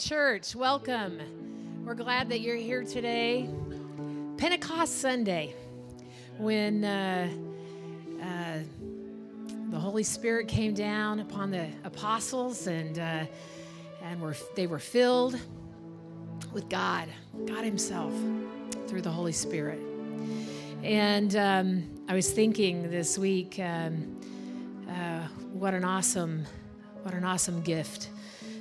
Church. Welcome. We're glad that you're here today. Pentecost Sunday, when uh, uh, the Holy Spirit came down upon the apostles and uh, and were they were filled with God, God Himself, through the Holy Spirit. And um, I was thinking this week, um, uh, what an awesome, what an awesome gift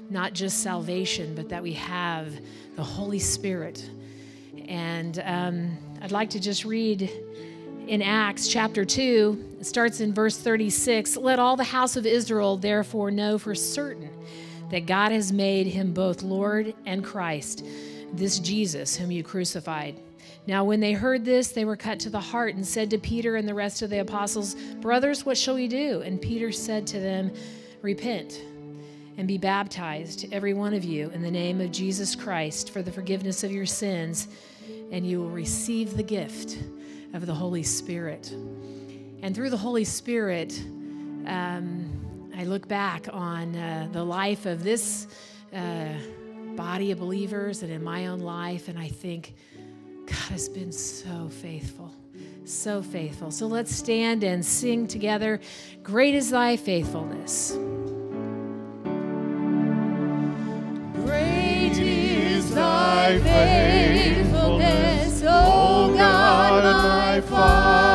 not just salvation, but that we have the Holy Spirit. And um, I'd like to just read in Acts chapter 2, it starts in verse 36 Let all the house of Israel therefore know for certain that God has made him both Lord and Christ, this Jesus whom you crucified. Now, when they heard this, they were cut to the heart and said to Peter and the rest of the apostles, Brothers, what shall we do? And Peter said to them, Repent and be baptized, every one of you, in the name of Jesus Christ for the forgiveness of your sins, and you will receive the gift of the Holy Spirit. And through the Holy Spirit, um, I look back on uh, the life of this uh, body of believers and in my own life, and I think, God has been so faithful so faithful. So let's stand and sing together. Great is thy faithfulness. Faithfulness, O God, my Father.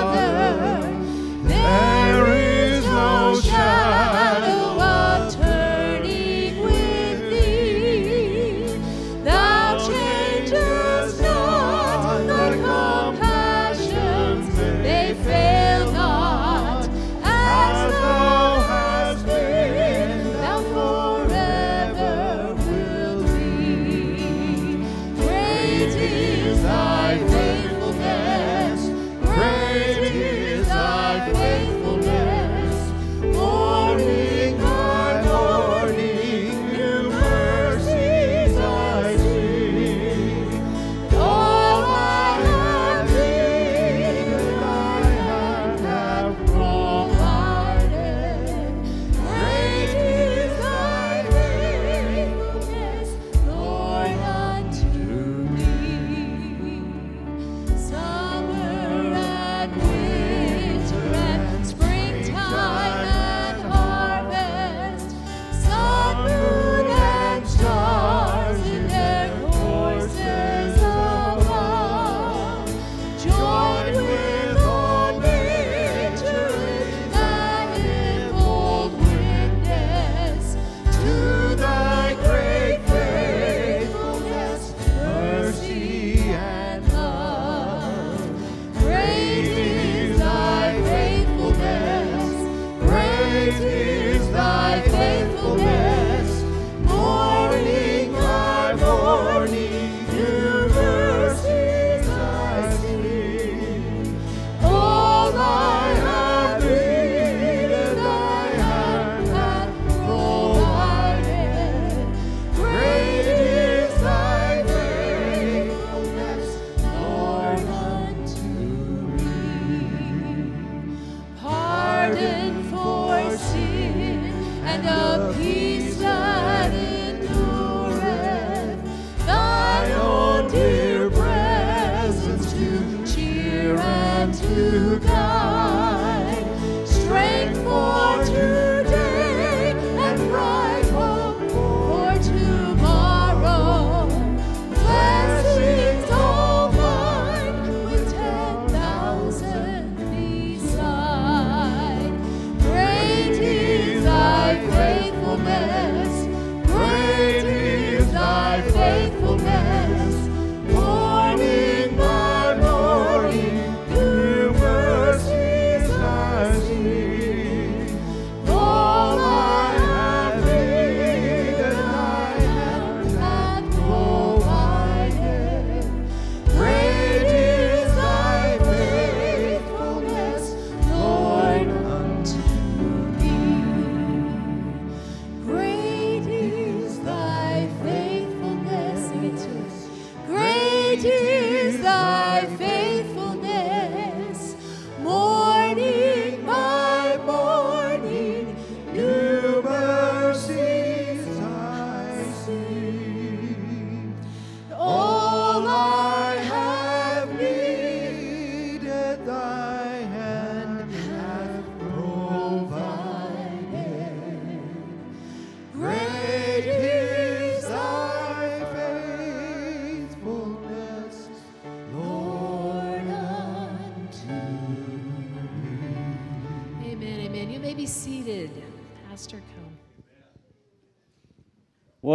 perfeito.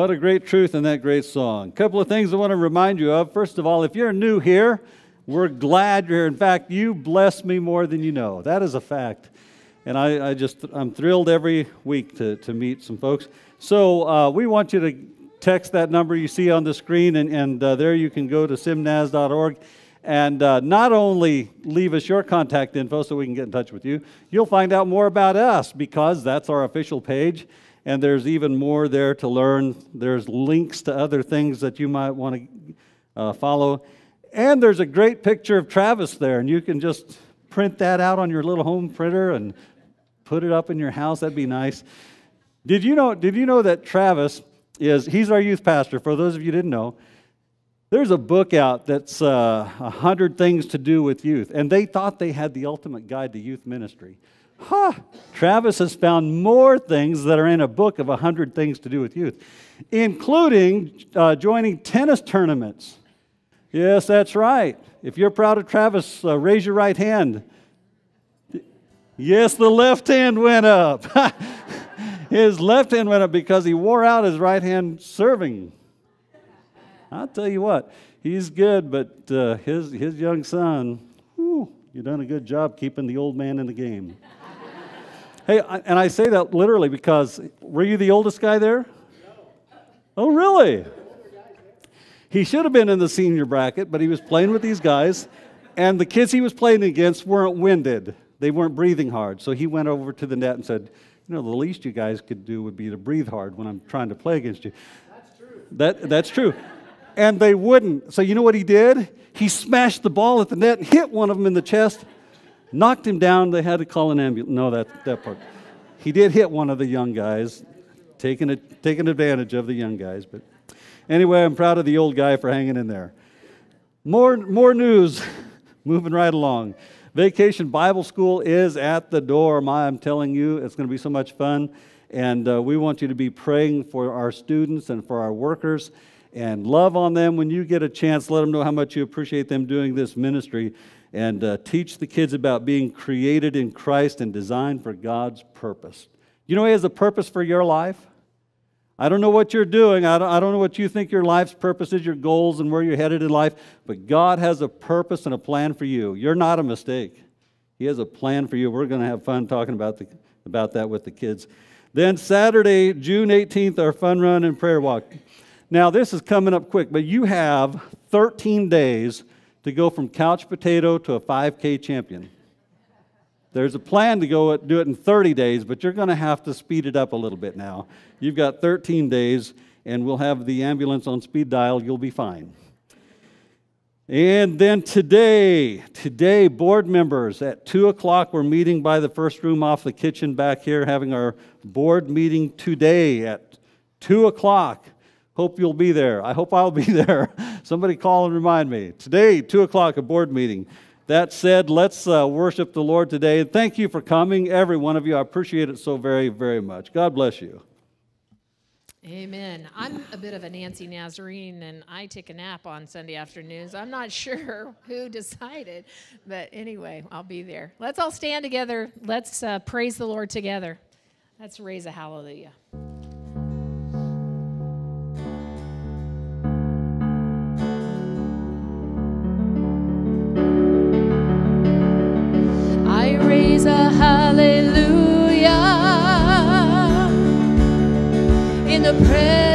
What a great truth in that great song. A couple of things I want to remind you of. First of all, if you're new here, we're glad you're here. In fact, you bless me more than you know. That is a fact. And I, I just, I'm thrilled every week to, to meet some folks. So uh, we want you to text that number you see on the screen, and, and uh, there you can go to simnaz.org and uh, not only leave us your contact info so we can get in touch with you, you'll find out more about us because that's our official page. And there's even more there to learn. There's links to other things that you might want to uh, follow. And there's a great picture of Travis there, and you can just print that out on your little home printer and put it up in your house. That'd be nice. Did you know, did you know that Travis is, he's our youth pastor, for those of you didn't know. There's a book out that's uh, 100 Things to Do with Youth, and they thought they had the ultimate guide to youth ministry. Huh! Travis has found more things that are in a book of 100 Things to Do with Youth, including uh, joining tennis tournaments. Yes, that's right. If you're proud of Travis, uh, raise your right hand. Yes, the left hand went up. his left hand went up because he wore out his right hand serving. I'll tell you what, he's good, but uh, his, his young son, whew, you've done a good job keeping the old man in the game. Hey, I, and I say that literally because were you the oldest guy there? No. Oh, really? He should have been in the senior bracket, but he was playing with these guys, and the kids he was playing against weren't winded. They weren't breathing hard. So he went over to the net and said, You know, the least you guys could do would be to breathe hard when I'm trying to play against you. That's true. That, that's true. And they wouldn't. So you know what he did? He smashed the ball at the net, and hit one of them in the chest, knocked him down. They had to call an ambulance. No, that, that part. He did hit one of the young guys, taking, a, taking advantage of the young guys. But anyway, I'm proud of the old guy for hanging in there. More, more news, moving right along. Vacation Bible School is at the door. My, I'm telling you, it's going to be so much fun. And uh, we want you to be praying for our students and for our workers and love on them when you get a chance. Let them know how much you appreciate them doing this ministry and uh, teach the kids about being created in Christ and designed for God's purpose. You know, He has a purpose for your life. I don't know what you're doing. I don't, I don't know what you think your life's purpose is, your goals, and where you're headed in life, but God has a purpose and a plan for you. You're not a mistake. He has a plan for you. We're going to have fun talking about, the, about that with the kids. Then Saturday, June 18th, our fun run and prayer walk. Now, this is coming up quick, but you have 13 days to go from couch potato to a 5K champion. There's a plan to go do it in 30 days, but you're going to have to speed it up a little bit now. You've got 13 days, and we'll have the ambulance on speed dial. You'll be fine. And then today, today, board members at 2 o'clock, we're meeting by the first room off the kitchen back here, having our board meeting today at 2 o'clock. Hope you'll be there. I hope I'll be there. Somebody call and remind me. Today, 2 o'clock, a board meeting. That said, let's uh, worship the Lord today. And thank you for coming, every one of you. I appreciate it so very, very much. God bless you. Amen. I'm a bit of a Nancy Nazarene and I take a nap on Sunday afternoons. I'm not sure who decided, but anyway, I'll be there. Let's all stand together. Let's uh, praise the Lord together. Let's raise a hallelujah. The presence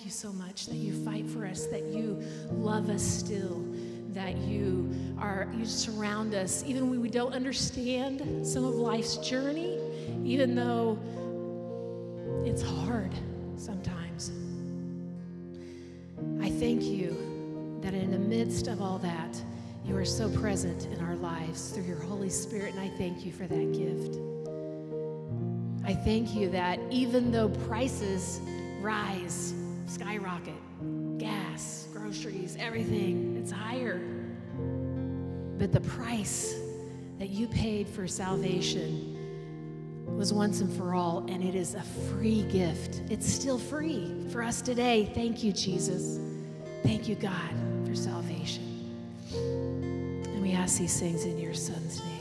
thank you so much that you fight for us, that you love us still, that you are you surround us even when we don't understand some of life's journey, even though it's hard sometimes. I thank you that in the midst of all that, you are so present in our lives through your Holy Spirit, and I thank you for that gift. I thank you that even though prices rise, skyrocket, gas, groceries, everything, it's higher. But the price that you paid for salvation was once and for all, and it is a free gift. It's still free for us today. Thank you, Jesus. Thank you, God, for salvation. And we ask these things in your Son's name.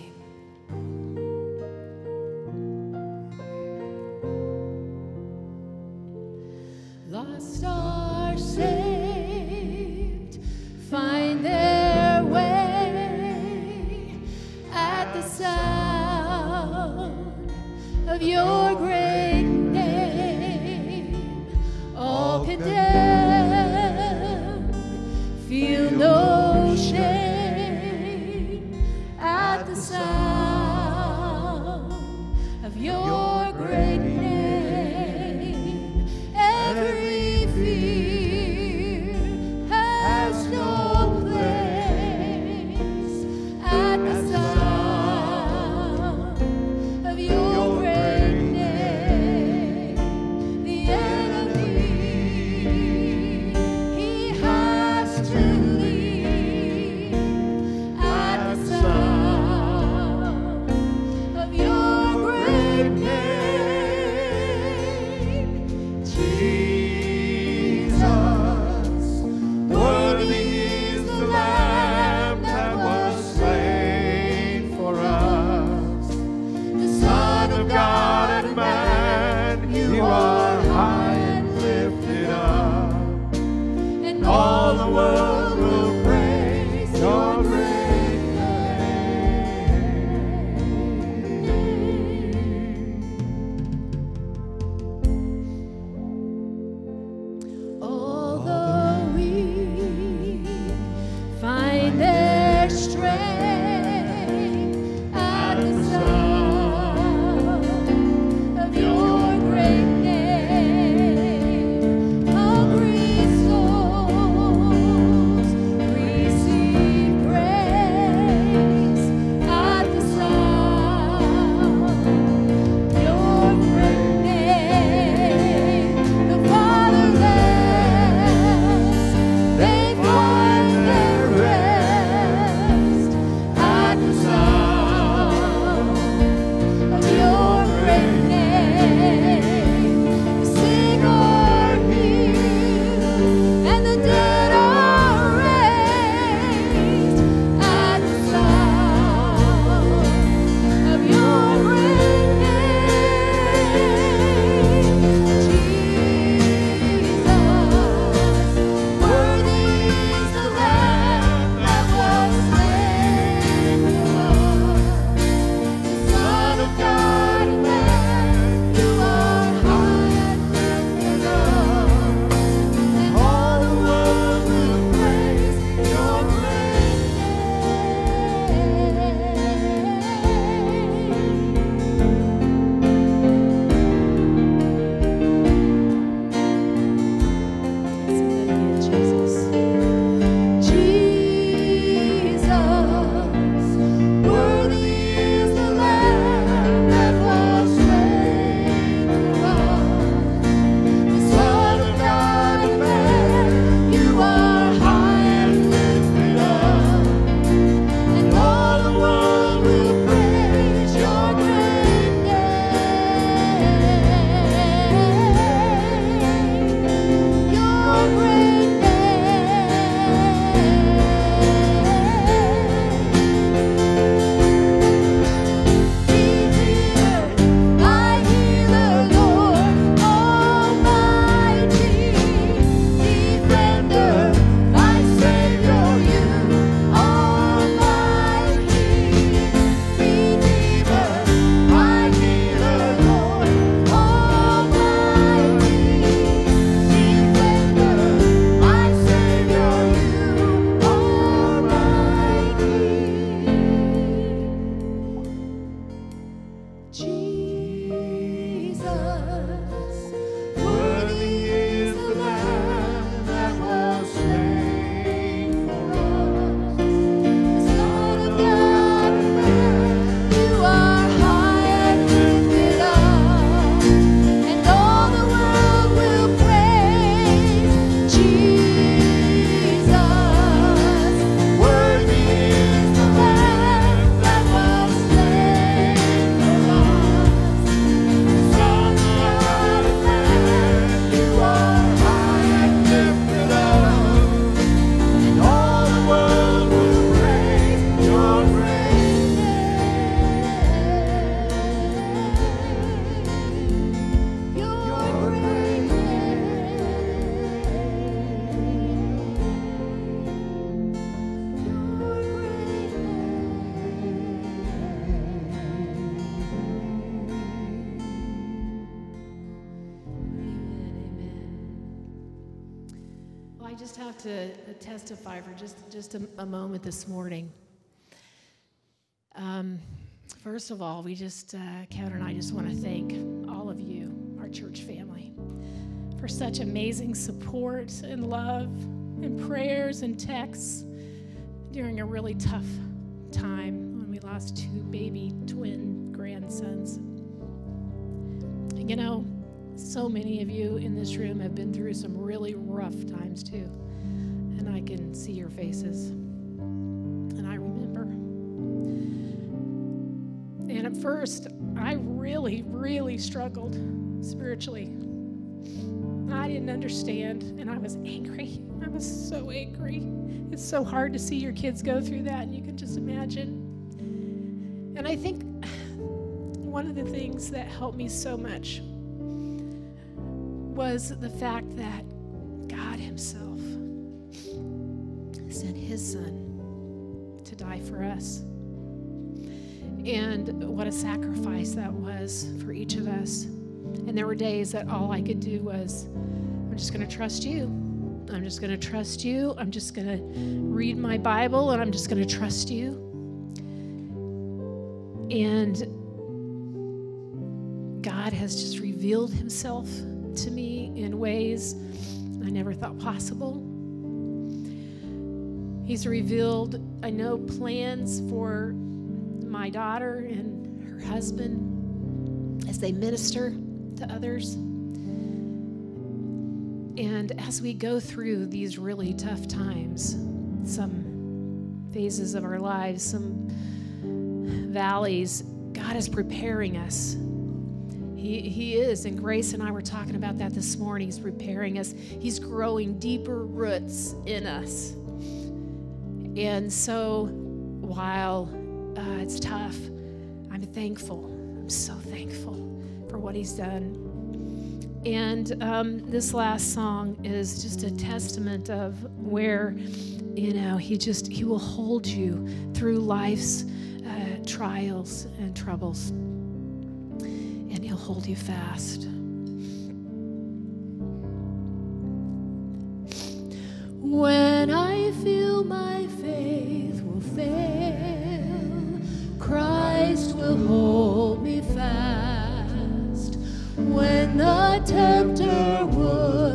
This morning. Um, first of all, we just, uh, Kevin and I just want to thank all of you, our church family, for such amazing support and love and prayers and texts during a really tough time when we lost two baby twin grandsons. You know, so many of you in this room have been through some really rough times too. And I can see your faces. And at first, I really, really struggled spiritually. I didn't understand, and I was angry. I was so angry. It's so hard to see your kids go through that, and you can just imagine. And I think one of the things that helped me so much was the fact that God Himself sent His Son to die for us. And what a sacrifice that was for each of us. And there were days that all I could do was, I'm just going to trust you. I'm just going to trust you. I'm just going to read my Bible and I'm just going to trust you. And God has just revealed Himself to me in ways I never thought possible. He's revealed, I know, plans for my daughter and her husband as they minister to others. And as we go through these really tough times, some phases of our lives, some valleys, God is preparing us he, he is, and Grace and I were talking about that this morning. He's preparing us, He's growing deeper roots in us. And so while uh, it's tough, I'm thankful. I'm so thankful for what He's done. And um, this last song is just a testament of where, you know, He just, He will hold you through life's uh, trials and troubles and He'll hold you fast. When I feel my faith will fail, Christ will hold me fast. When the tempter would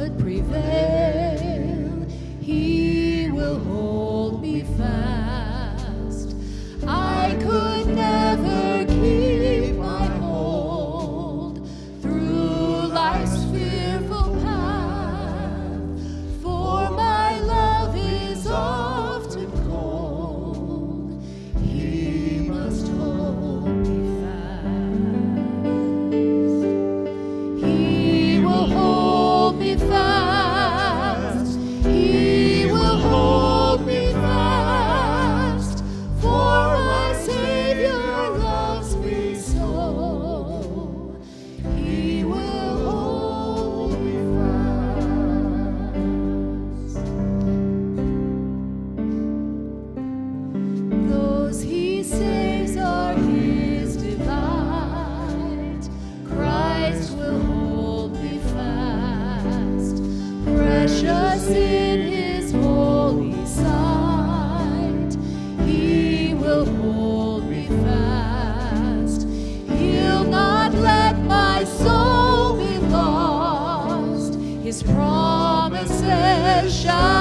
deixar.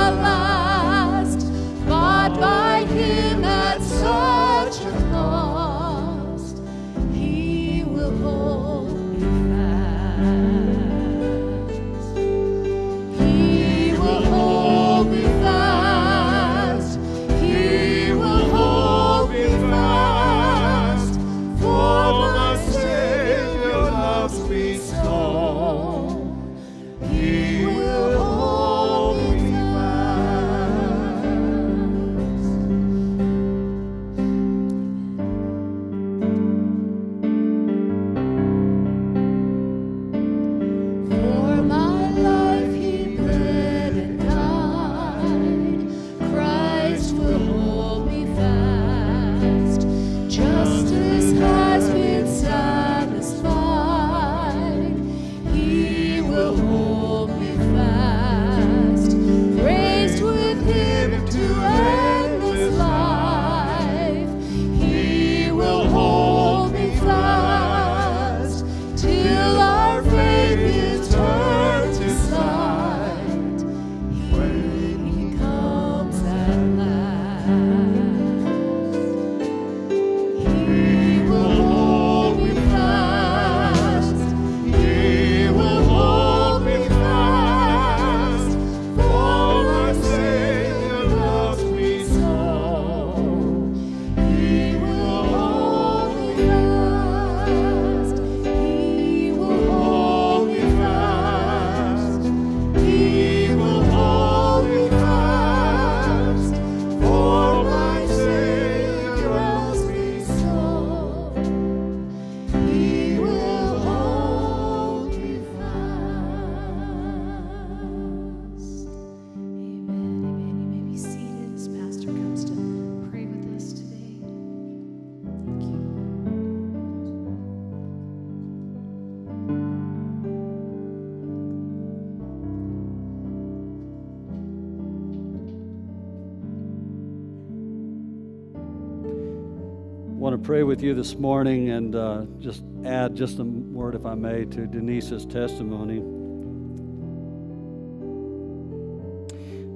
Pray with you this morning and uh, just add just a word, if I may, to Denise's testimony.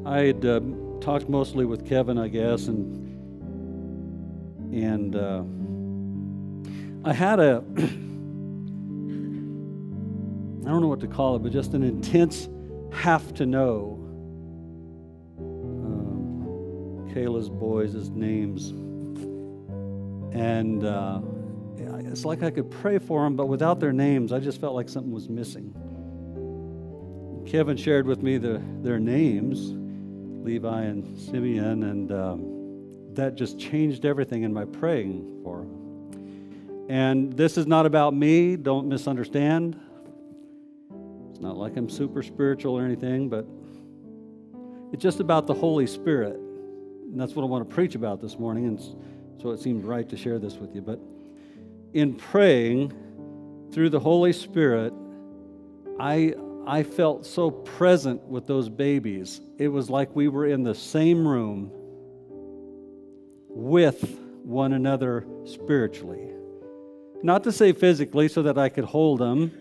I had uh, talked mostly with Kevin, I guess, and and uh, I had a I don't know what to call it, but just an intense have to know. Um, Kayla's boys' names. And uh, it's like I could pray for them, but without their names, I just felt like something was missing. Kevin shared with me the, their names, Levi and Simeon, and um, that just changed everything in my praying for them. And this is not about me, don't misunderstand. It's not like I'm super spiritual or anything, but it's just about the Holy Spirit. And that's what I want to preach about this morning. And so it seemed right to share this with you. But in praying through the Holy Spirit, I, I felt so present with those babies. It was like we were in the same room with one another spiritually. Not to say physically so that I could hold them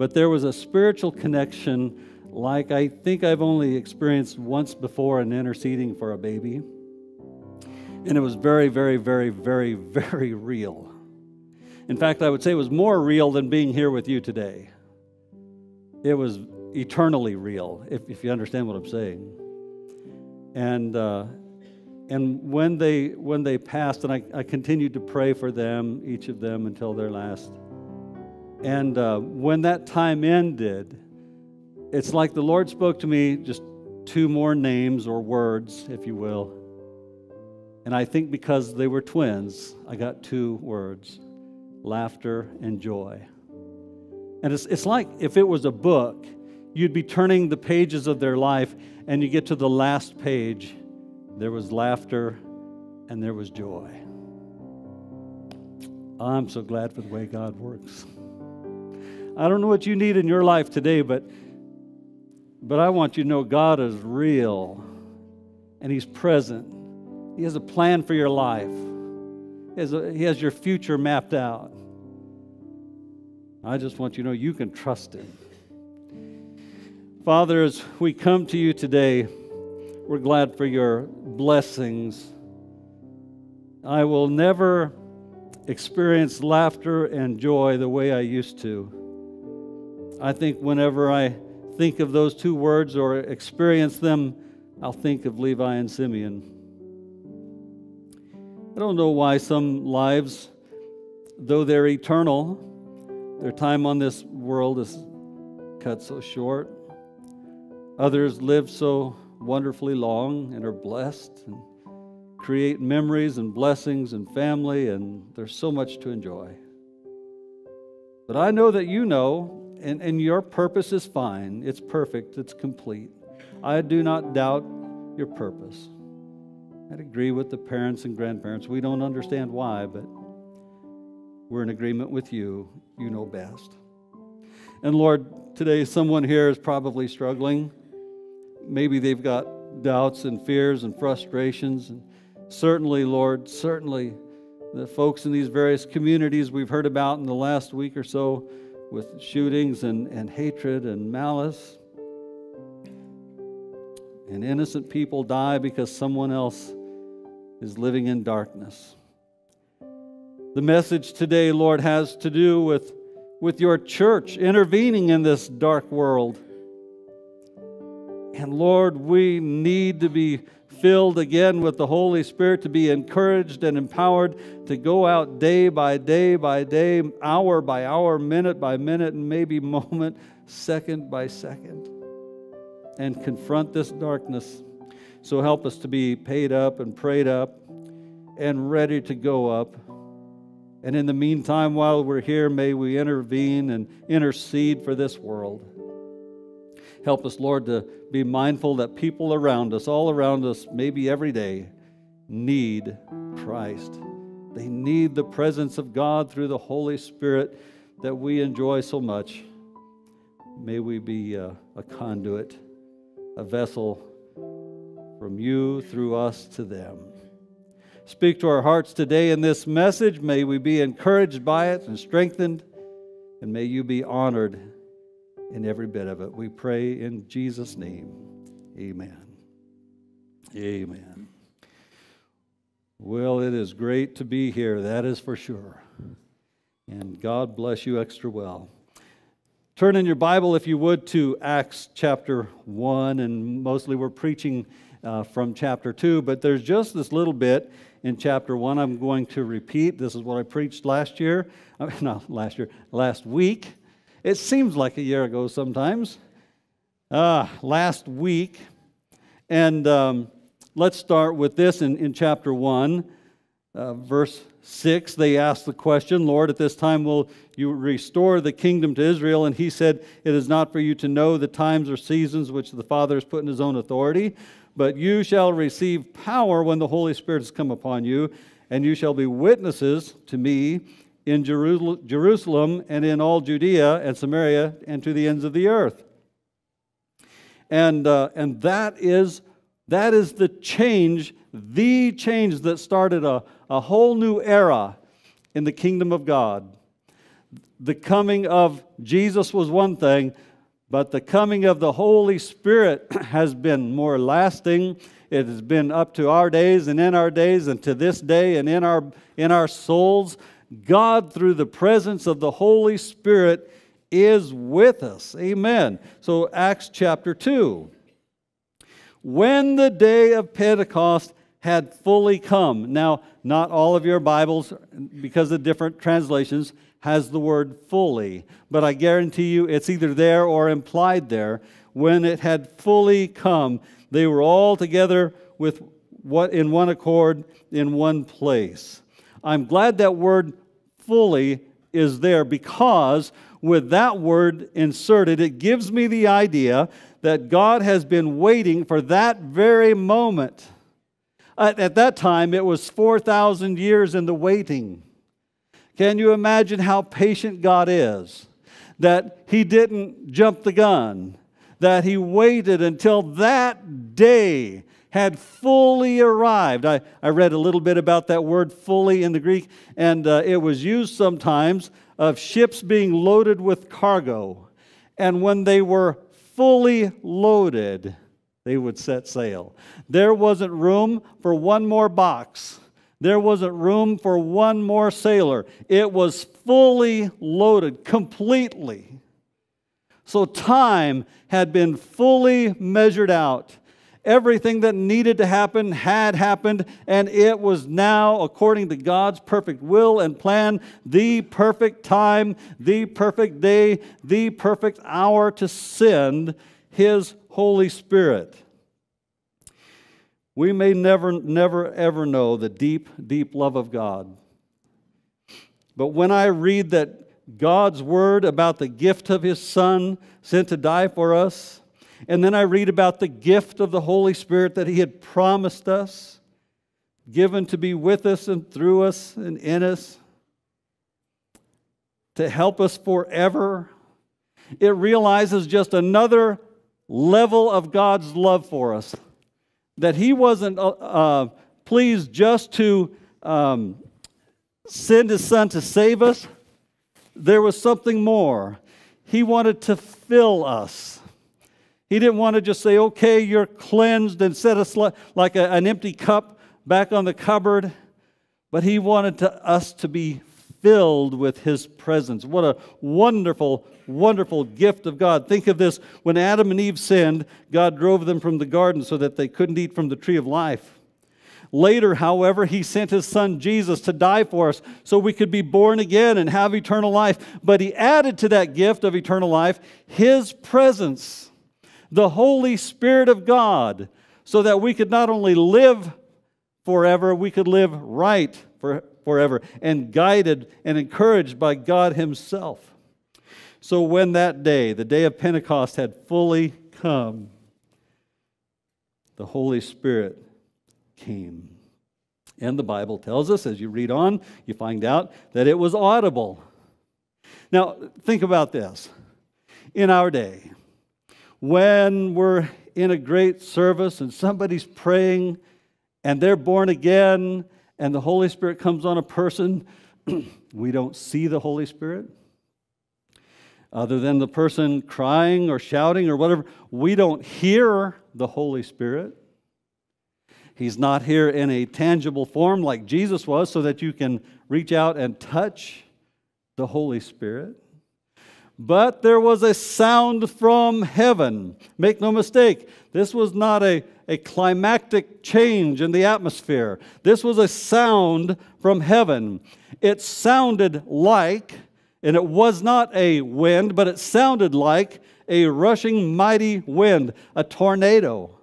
but there was a spiritual connection like I think I've only experienced once before in interceding for a baby. And it was very, very, very, very, very real. In fact, I would say it was more real than being here with you today. It was eternally real, if, if you understand what I'm saying. And, uh, and when, they, when they passed, and I, I continued to pray for them, each of them, until their last and uh, when that time ended, it's like the Lord spoke to me just two more names or words, if you will. And I think because they were twins, I got two words laughter and joy. And it's, it's like if it was a book, you'd be turning the pages of their life, and you get to the last page, there was laughter and there was joy. I'm so glad for the way God works. I don't know what you need in your life today, but, but I want you to know God is real and He's present. He has a plan for your life, He has, a, he has your future mapped out. I just want you to know you can trust Him. Father, as we come to you today, we're glad for your blessings. I will never experience laughter and joy the way I used to. I think whenever I think of those two words or experience them, I'll think of Levi and Simeon. I don't know why some lives, though they're eternal, their time on this world is cut so short. Others live so wonderfully long and are blessed and create memories and blessings and family, and there's so much to enjoy. But I know that you know and, and your purpose is fine. It's perfect, it's complete. I do not doubt your purpose. I'd agree with the parents and grandparents. We don't understand why, but we're in agreement with you. You know best. And Lord, today someone here is probably struggling. Maybe they've got doubts and fears and frustrations. And certainly, Lord, certainly the folks in these various communities we've heard about in the last week or so with shootings and, and hatred and malice. And innocent people die because someone else is living in darkness. The message today, Lord, has to do with, with your church intervening in this dark world. And Lord, we need to be filled again with the Holy Spirit, to be encouraged and empowered to go out day by day by day, hour by hour, minute by minute, and maybe moment, second by second, and confront this darkness. So help us to be paid up and prayed up and ready to go up. And in the meantime, while we're here, may we intervene and intercede for this world. Help us, Lord, to be mindful that people around us, all around us, maybe every day, need Christ. They need the presence of God through the Holy Spirit that we enjoy so much. May we be a, a conduit, a vessel from you through us to them. speak to our hearts today in this message. May we be encouraged by it and strengthened, and may you be honored in every bit of it. We pray in Jesus' name. Amen. Amen. Well, it is great to be here, that is for sure. And God bless you extra well. Turn in your Bible, if you would, to Acts chapter 1, and mostly we're preaching uh, from chapter 2, but there's just this little bit in chapter 1 I'm going to repeat. This is what I preached last year, mean, not last year, last week. It seems like a year ago sometimes. Uh, last week. And um, let's start with this in, in chapter 1, uh, verse 6. They asked the question, Lord, at this time will you restore the kingdom to Israel? And he said, It is not for you to know the times or seasons which the Father has put in his own authority, but you shall receive power when the Holy Spirit has come upon you, and you shall be witnesses to me in Jerusalem and in all Judea and Samaria and to the ends of the earth. And, uh, and that, is, that is the change, the change that started a, a whole new era in the kingdom of God. The coming of Jesus was one thing, but the coming of the Holy Spirit has been more lasting. It has been up to our days and in our days and to this day and in our, in our souls. God, through the presence of the Holy Spirit, is with us. Amen. So, Acts chapter 2. When the day of Pentecost had fully come. Now, not all of your Bibles, because of different translations, has the word fully, but I guarantee you it's either there or implied there. When it had fully come, they were all together with what in one accord in one place. I'm glad that word fully is there because with that word inserted, it gives me the idea that God has been waiting for that very moment. At, that time, it was 4,000 years in the waiting. Can you imagine how patient God is? That He didn't jump the gun, that He waited until that day had fully arrived. I, I read a little bit about that word fully in the Greek, and uh, it was used sometimes of ships being loaded with cargo. And when they were fully loaded, they would set sail. There wasn't room for one more box. There wasn't room for one more sailor. It was fully loaded, completely. So time had been fully measured out. Everything that needed to happen had happened, and it was now, according to God's perfect will and plan, the perfect time, the perfect day, the perfect hour to send His Holy Spirit. We may never, never, ever know the deep, deep love of God. But when I read that God's word about the gift of His Son sent to die for us, and then I read about the gift of the Holy Spirit that He had promised us, given to be with us and through us and in us, to help us forever. It realizes just another level of God's love for us. That He wasn't uh, uh pleased just to um, send His Son to save us, there was something more. He wanted to fill us. He didn't want to just say, okay, you're cleansed and set us like a, an empty cup back on the cupboard, but he wanted to, us to be filled with his presence. What a wonderful, wonderful gift of God. Think of this when Adam and Eve sinned, God drove them from the garden so that they couldn't eat from the tree of life. Later, however, he sent his son Jesus to die for us so we could be born again and have eternal life. But he added to that gift of eternal life his presence the Holy Spirit of God, so that we could not only live forever, we could live right for, forever, and guided and encouraged by God Himself. So when that day, the day of Pentecost, had fully come, the Holy Spirit came. And the Bible tells us, as you read on, you find out that it was audible. Now, think about this. In our day, when we're in a great service and somebody's praying and they're born again and the Holy Spirit comes on a person, we don't see the Holy Spirit. Other than the person crying or shouting or whatever, we don't hear the Holy Spirit. He's not here in a tangible form like Jesus was, so that you can reach out and touch the Holy Spirit. But there was a sound from heaven. Make no mistake, this was not a, a climactic change in the atmosphere. This was a sound from heaven. It sounded like, and it was not a wind, but it sounded like a rushing mighty wind, a tornado.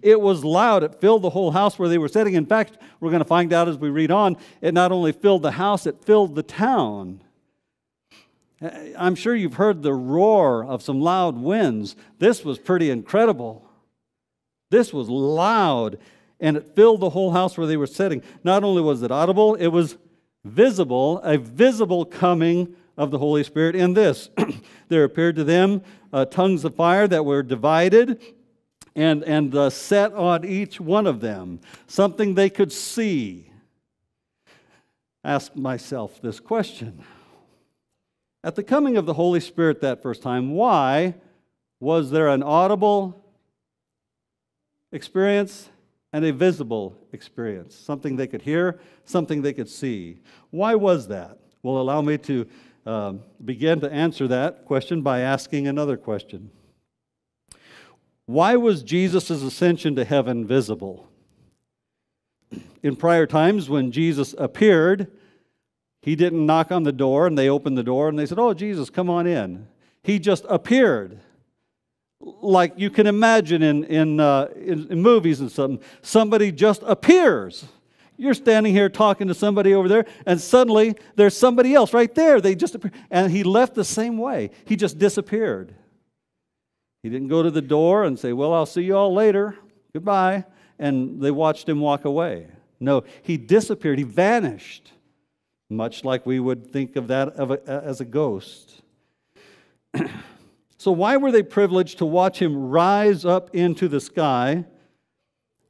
It was loud. It filled the whole house where they were sitting. In fact, we're going to find out as we read on, it not only filled the house, it filled the town. I'm sure you've heard the roar of some loud winds. This was pretty incredible. This was loud, and it filled the whole house where they were sitting. Not only was it audible, it was visible, a visible coming of the Holy Spirit in this. there appeared to them uh, tongues of fire that were divided and, and uh, set on each one of them, something they could see. Ask myself this question At the coming of the Holy Spirit that first time, why was there an audible experience and a visible experience? Something they could hear, something they could see. Why was that? Well, allow me to um, begin to answer that question by asking another question. Why was Jesus' ascension to heaven visible? In prior times, when Jesus appeared, he didn't knock on the door and they opened the door and they said, Oh, Jesus, come on in. He just appeared. Like you can imagine in, in, uh, in, in movies and something, somebody just appears. You're standing here talking to somebody over there, and suddenly there's somebody else right there. They just appear. And he left the same way. He just disappeared. He didn't go to the door and say, Well, I'll see you all later. Goodbye. And they watched him walk away. No, he disappeared. He vanished, much like we would think of that of a, as a ghost. so, why were they privileged to watch him rise up into the sky,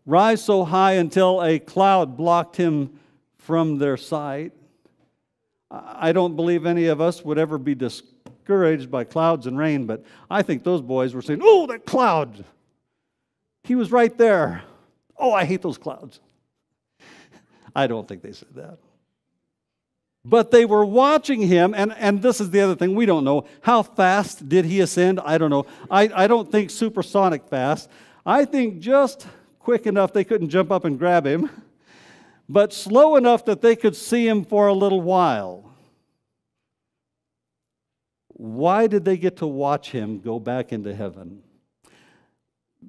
rise so high until a cloud blocked him from their sight? I don't believe any of us would ever be discouraged discouraged by clouds and rain, but I think those boys were saying, Oh, that cloud! He was right there. Oh, I hate those clouds. I don't think they said that. But they were watching him, and, and this is the other thing we don't know. How fast did he ascend? I don't know. I, I don't think supersonic fast. I think just quick enough they couldn't jump up and grab him, but slow enough that they could see him for a little while. Why did they get to watch him go back into heaven?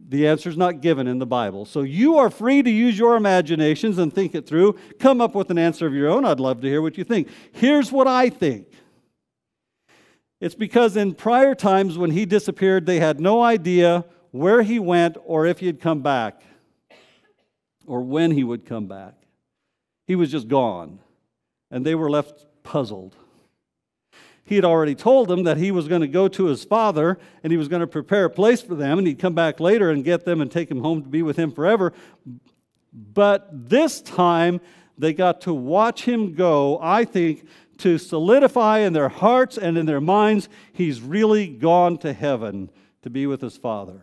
The answer is not given in the Bible. So you are free to use your imaginations and think it through. Come up with an answer of your own. I'd love to hear what you think. Here's what I think it's because in prior times when he disappeared, they had no idea where he went or if he'd come back or when he would come back. He was just gone, and they were left puzzled. He had already told them that he was going to go to his father and he was going to prepare a place for them and he'd come back later and get them and take them home to be with him forever. But this time they got to watch him go, I think, to solidify in their hearts and in their minds he's really gone to heaven to be with his father.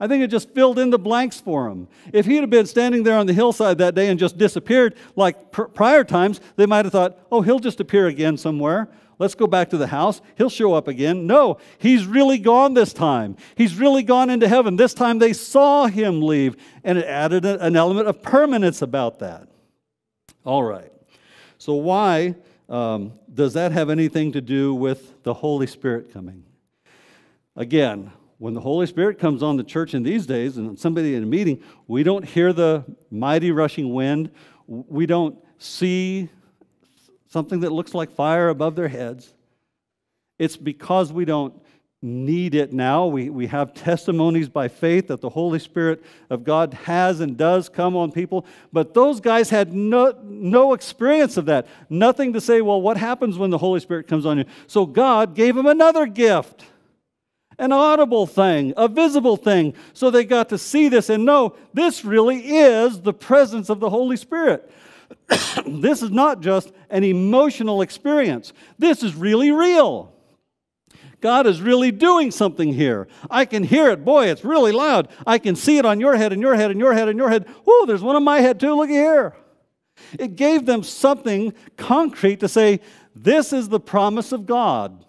I think it just filled in the blanks for him. If he'd have been standing there on the hillside that day and just disappeared like pr- prior times, they might have thought, oh, he'll just appear again somewhere. Let's go back to the house. He'll show up again. No, he's really gone this time. He's really gone into heaven. This time they saw him leave, and it added an element of permanence about that. All right. So, why um, does that have anything to do with the Holy Spirit coming? Again, when the Holy Spirit comes on the church in these days and somebody in a meeting, we don't hear the mighty rushing wind. We don't see something that looks like fire above their heads. It's because we don't need it now. We, we have testimonies by faith that the Holy Spirit of God has and does come on people. But those guys had no, no experience of that. Nothing to say, well, what happens when the Holy Spirit comes on you? So God gave them another gift an audible thing, a visible thing. So they got to see this and know this really is the presence of the Holy Spirit. this is not just an emotional experience, this is really real. God is really doing something here. I can hear it. Boy, it's really loud. I can see it on your head and your head and your head and your head. Whoa, there's one on my head too. Look here. It gave them something concrete to say, this is the promise of God.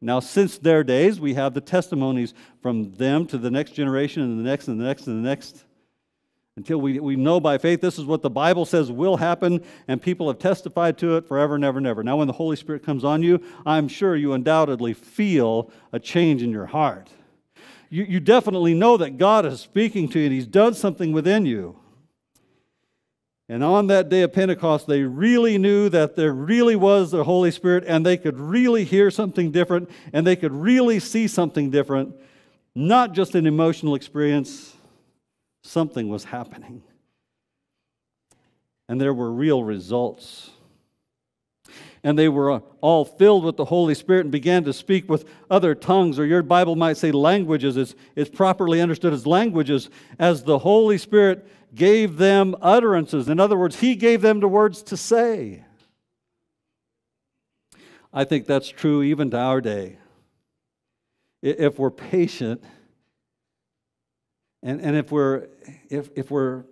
Now, since their days, we have the testimonies from them to the next generation and the next and the next and the next until we, we know by faith this is what the Bible says will happen, and people have testified to it forever and ever and ever. Now, when the Holy Spirit comes on you, I'm sure you undoubtedly feel a change in your heart. You, you definitely know that God is speaking to you and He's done something within you. And on that day of Pentecost, they really knew that there really was the Holy Spirit, and they could really hear something different, and they could really see something different, not just an emotional experience Something was happening. And there were real results. And they were uh, all filled with the Holy Spirit and began to speak with other tongues, or your Bible might say languages. It's, it's properly understood as languages, as the Holy Spirit gave them utterances. In other words, He gave them the words to say. I think that's true even to our day. If we're patient, and, and if, we're, if, if we're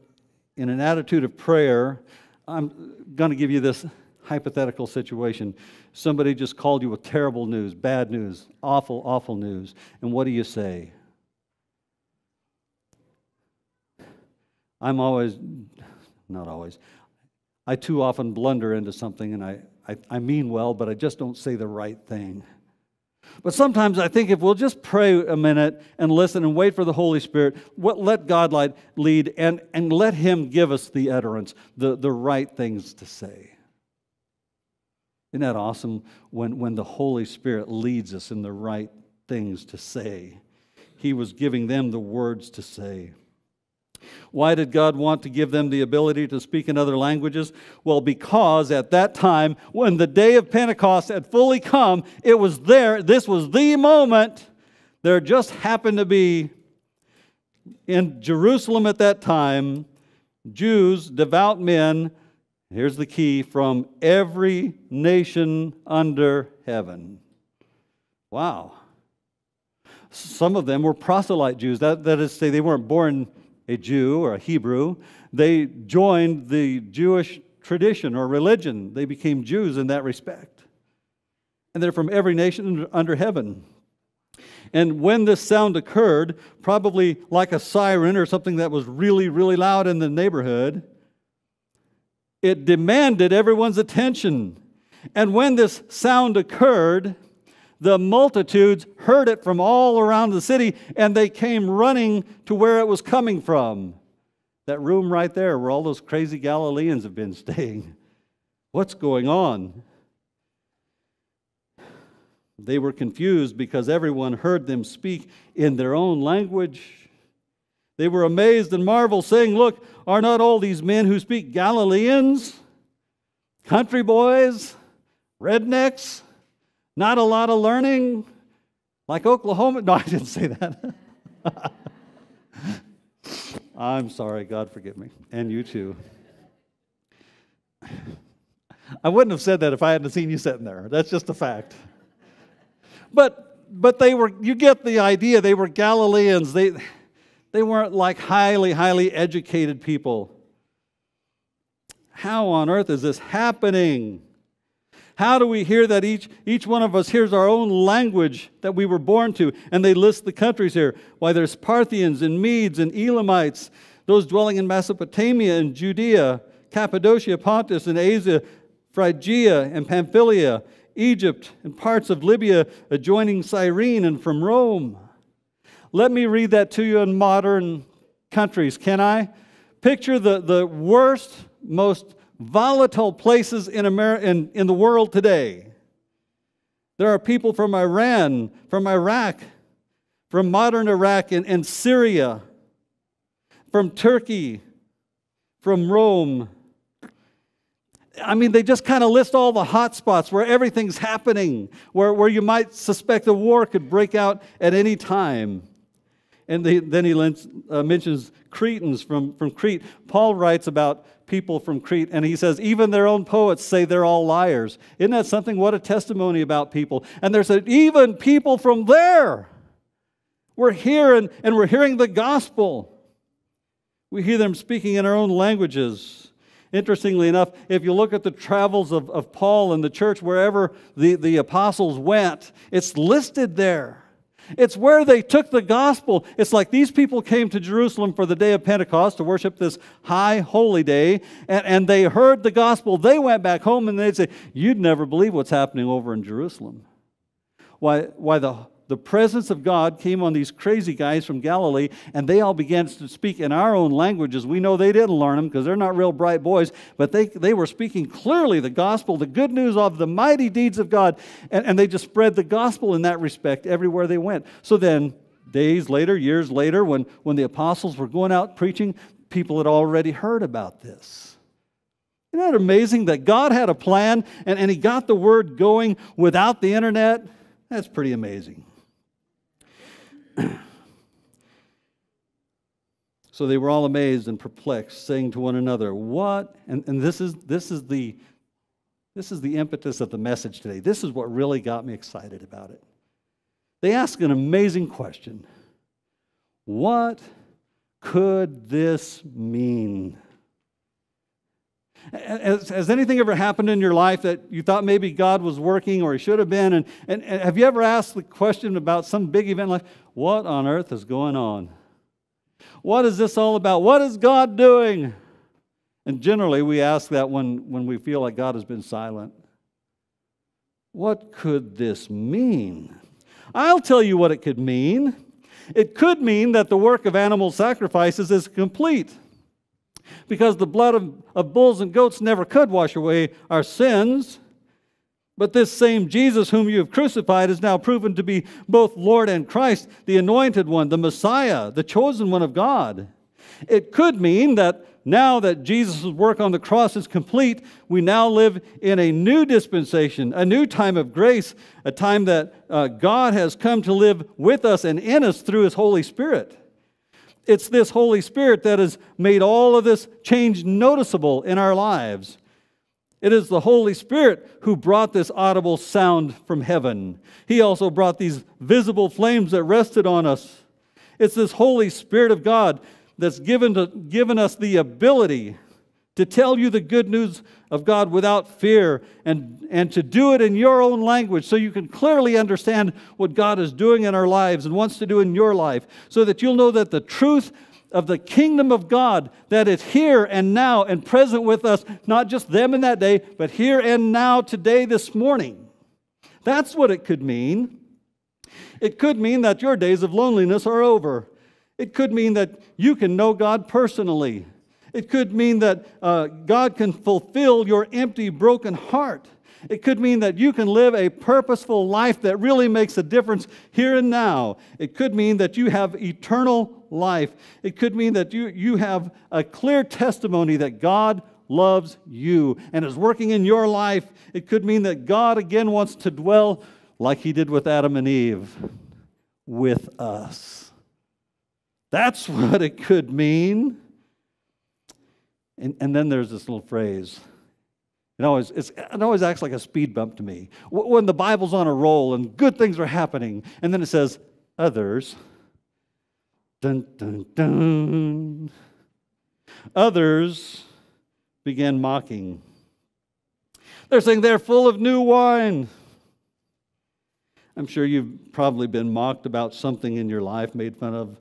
in an attitude of prayer, I'm going to give you this hypothetical situation. Somebody just called you with terrible news, bad news, awful, awful news. And what do you say? I'm always, not always, I too often blunder into something and I, I, I mean well, but I just don't say the right thing. But sometimes I think if we'll just pray a minute and listen and wait for the Holy Spirit, what, let God lead and, and let Him give us the utterance, the, the right things to say. Isn't that awesome when, when the Holy Spirit leads us in the right things to say? He was giving them the words to say. Why did God want to give them the ability to speak in other languages? Well, because at that time, when the day of Pentecost had fully come, it was there. This was the moment. There just happened to be in Jerusalem at that time Jews, devout men, here's the key, from every nation under heaven. Wow. Some of them were proselyte Jews. That, that is to say, they weren't born a Jew or a Hebrew. They joined the Jewish tradition or religion. They became Jews in that respect. And they're from every nation under heaven. And when this sound occurred, probably like a siren or something that was really, really loud in the neighborhood, it demanded everyone's attention. And when this sound occurred, the multitudes heard it from all around the city and they came running to where it was coming from. That room right there where all those crazy Galileans have been staying. What's going on? They were confused because everyone heard them speak in their own language. They were amazed and marveled, saying, Look, are not all these men who speak Galileans? Country boys? Rednecks? Not a lot of learning, like Oklahoma. No, I didn't say that. I'm sorry. God forgive me. And you too. I wouldn't have said that if I hadn't seen you sitting there. That's just a fact. But but they were you get the idea. They were Galileans. They they weren't like highly, highly educated people. How on earth is this happening? How do we hear that each, each one of us hears our own language that we were born to? And they list the countries here. Why, there's Parthians and Medes and Elamites, those dwelling in Mesopotamia and Judea, Cappadocia, Pontus and Asia, Phrygia and Pamphylia, Egypt and parts of Libya adjoining Cyrene and from Rome. Let me read that to you in modern countries, can I? Picture the, the worst, most volatile places in, America, in, in the world today. There are people from Iran, from Iraq, from modern Iraq and, and Syria, from Turkey, from Rome. I mean, they just kind of list all the hot spots where everything's happening, where, where you might suspect a war could break out at any time. And then he uh, mentions Cretans from, from Crete. Paul writes about people from Crete, and he says, even their own poets say they're all liars. Isn't that something? What a testimony about people. And there's even people from there. We're here and, and we're hearing the gospel. We hear them speaking in our own languages. Interestingly enough, if you look at the travels of, of Paul and the church, wherever the, the apostles went, it's listed there. It's where they took the gospel. It's like these people came to Jerusalem for the day of Pentecost to worship this high holy day, and, and they heard the gospel. They went back home and they'd say, You'd never believe what's happening over in Jerusalem. Why, why the the presence of God came on these crazy guys from Galilee, and they all began to speak in our own languages. We know they didn't learn them because they're not real bright boys, but they, they were speaking clearly the gospel, the good news of the mighty deeds of God, and, and they just spread the gospel in that respect everywhere they went. So then, days later, years later, when, when the apostles were going out preaching, people had already heard about this. Isn't that amazing that God had a plan and, and He got the word going without the internet? That's pretty amazing. so they were all amazed and perplexed, saying to one another, What? And, and this, is, this, is the, this is the impetus of the message today. This is what really got me excited about it. They ask an amazing question What could this mean? Has, has, anything ever happened in your life that you thought maybe God was working or He should have been? And, and, and, have you ever asked the question about some big event like, what on earth is going on? What is this all about? What is God doing? And generally, we ask that when, when we feel like God has been silent. What could this mean? I'll tell you what it could mean. It could mean that the work of animal sacrifices is complete because the blood of, of bulls and goats never could wash away our sins. But this same Jesus, whom you have crucified, is now proven to be both Lord and Christ, the anointed one, the Messiah, the chosen one of God. It could mean that now that Jesus' work on the cross is complete, we now live in a new dispensation, a new time of grace, a time that uh, God has come to live with us and in us through His Holy Spirit. It's this Holy Spirit that has made all of this change noticeable in our lives. It is the Holy Spirit who brought this audible sound from heaven. He also brought these visible flames that rested on us. It's this Holy Spirit of God that's given, to, given us the ability to tell you the good news of God without fear and, and to do it in your own language so you can clearly understand what God is doing in our lives and wants to do in your life, so that you'll know that the truth of the kingdom of God that is here and now and present with us, not just them in that day, but here and now, today, this morning. That's what it could mean. It could mean that your days of loneliness are over. It could mean that you can know God personally. It could mean that uh, God can fulfill your empty, broken heart. It could mean that you can live a purposeful life that really makes a difference here and now. It could mean that you have eternal life. It could mean that you, you have a clear testimony that God loves you and is working in your life. It could mean that God again wants to dwell like he did with Adam and Eve with us. That's what it could mean. And, and then there's this little phrase. It always, it always acts like a speed bump to me. When the Bible's on a roll and good things are happening, and then it says, others. Dun, dun, dun. Others began mocking. They're saying they're full of new wine. I'm sure you've probably been mocked about something in your life, made fun of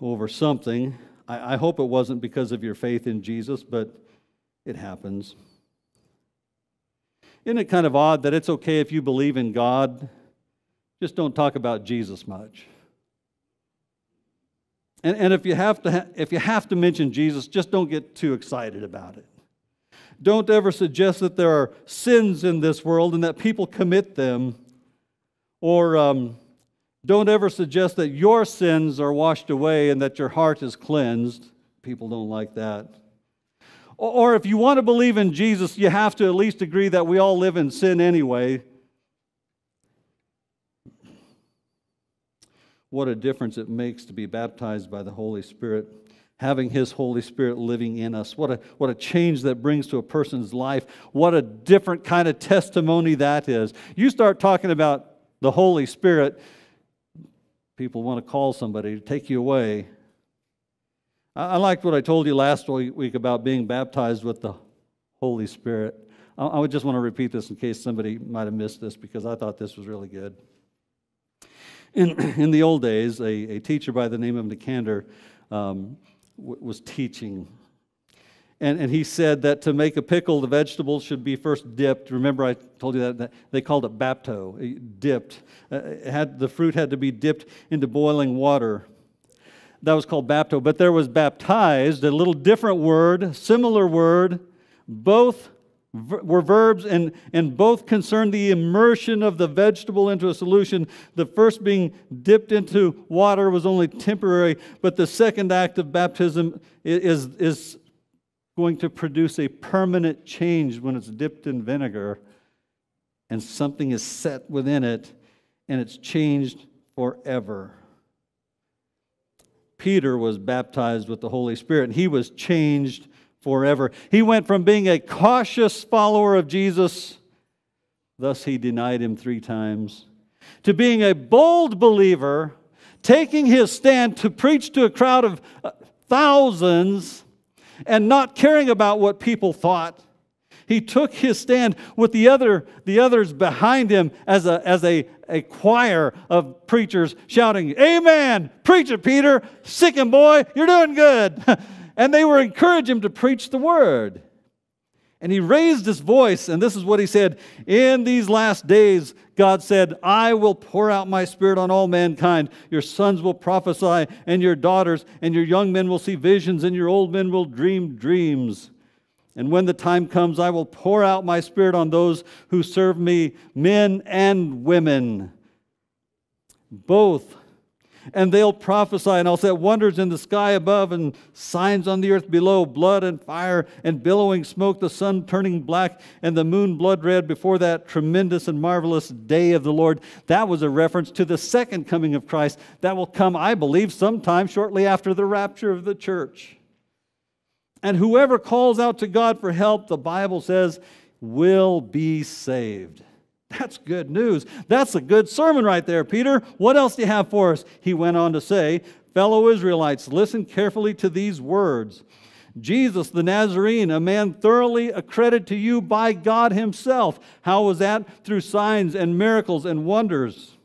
over something. I, I hope it wasn't because of your faith in Jesus, but it happens. Isn't it kind of odd that it's okay if you believe in God, just don't talk about Jesus much? And, and if, you have to ha- if you have to mention Jesus, just don't get too excited about it. Don't ever suggest that there are sins in this world and that people commit them. Or um, don't ever suggest that your sins are washed away and that your heart is cleansed. People don't like that. Or if you want to believe in Jesus, you have to at least agree that we all live in sin anyway. what a difference it makes to be baptized by the Holy Spirit, having His Holy Spirit living in us. What a, what a change that brings to a person's life. What a different kind of testimony that is. You start talking about the Holy Spirit, people want to call somebody to take you away. I, liked what I told you last week about being baptized with the Holy Spirit. I, I would just want to repeat this in case somebody might have missed this because I thought this was really good. In, in the old days, a, a teacher by the name of Nicander um, w- was teaching. And, and he said that to make a pickle, the vegetables should be first dipped. Remember, I told you that, that they called it bapto, dipped. Uh, had, the fruit had to be dipped into boiling water. That was called bapto. But there was baptized, a little different word, similar word, both were verbs and, and both concern the immersion of the vegetable into a solution. The first being dipped into water was only temporary, but the second act of baptism is, is going to produce a permanent change when it's dipped in vinegar and something is set within it and it's changed forever. Peter was baptized with the Holy Spirit and he was changed forever. He went from being a cautious follower of Jesus, thus he denied him three times, to being a bold believer, taking his stand to preach to a crowd of uh, thousands and not caring about what people thought. He took his stand with the, other, the others behind him as, a, as a, a choir of preachers shouting, Amen! Preach it, Peter! Sick him, boy! You're doing good! and they were encouraging him to preach the word. And he raised his voice, and this is what he said In these last days, God said, I will pour out my spirit on all mankind. Your sons will prophesy, and your daughters, and your young men will see visions, and your old men will dream dreams. And when the time comes, I will pour out my spirit on those who serve me, men and women. Both and they'll prophesy, and I'll set wonders in the sky above and signs on the earth below blood and fire and billowing smoke, the sun turning black and the moon blood red before that tremendous and marvelous day of the Lord. That was a reference to the second coming of Christ that will come, I believe, sometime shortly after the rapture of the church. And whoever calls out to God for help, the Bible says, will be saved. That's good news. That's a good sermon right there, Peter. What else do you have for us? He went on to say, Fellow Israelites, listen carefully to these words. Jesus the Nazarene, a man thoroughly accredited to you by God Himself. How was that? Through signs and miracles and wonders.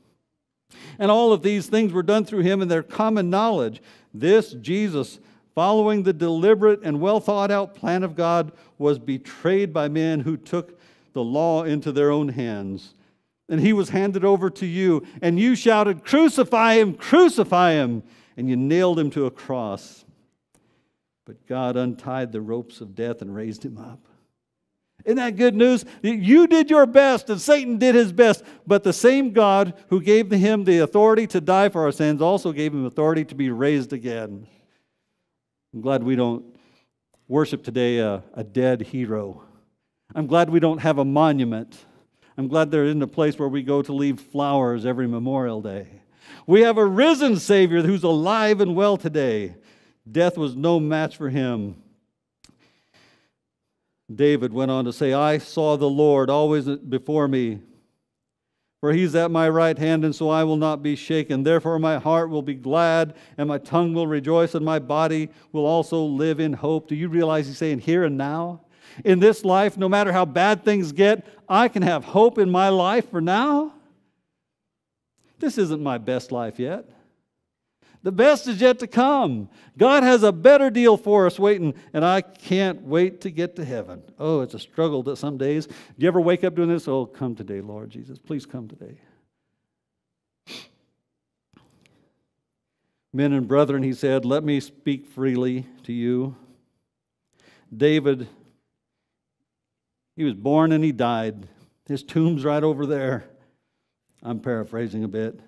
And all of these things were done through Him in their common knowledge. This Jesus, following the deliberate and well thought out plan of God, was betrayed by men who took the law into their own hands. And he was handed over to you, and you shouted, Crucify him, crucify him! And you nailed him to a cross. But God untied the ropes of death and raised him up. Isn't that good news? You did your best, and Satan did his best. But the same God who gave him the authority to die for our sins also gave him authority to be raised again. I'm glad we don't worship today a, a dead hero. I'm glad we don't have a monument. I'm glad there isn't a place where we go to leave flowers every Memorial Day. We have a risen Savior who's alive and well today. Death was no match for him. David went on to say, I saw the Lord always before me, for he's at my right hand, and so I will not be shaken. Therefore, my heart will be glad, and my tongue will rejoice, and my body will also live in hope. Do you realize he's saying here and now? In this life, no matter how bad things get, I can have hope in my life for now. This isn't my best life yet. The best is yet to come. God has a better deal for us waiting, and I can't wait to get to heaven. Oh, it's a struggle that some days. Do you ever wake up doing this? Oh, come today, Lord Jesus. Please come today. Men and brethren, he said, let me speak freely to you. David he was born and he died. His tomb's right over there. I'm paraphrasing a bit.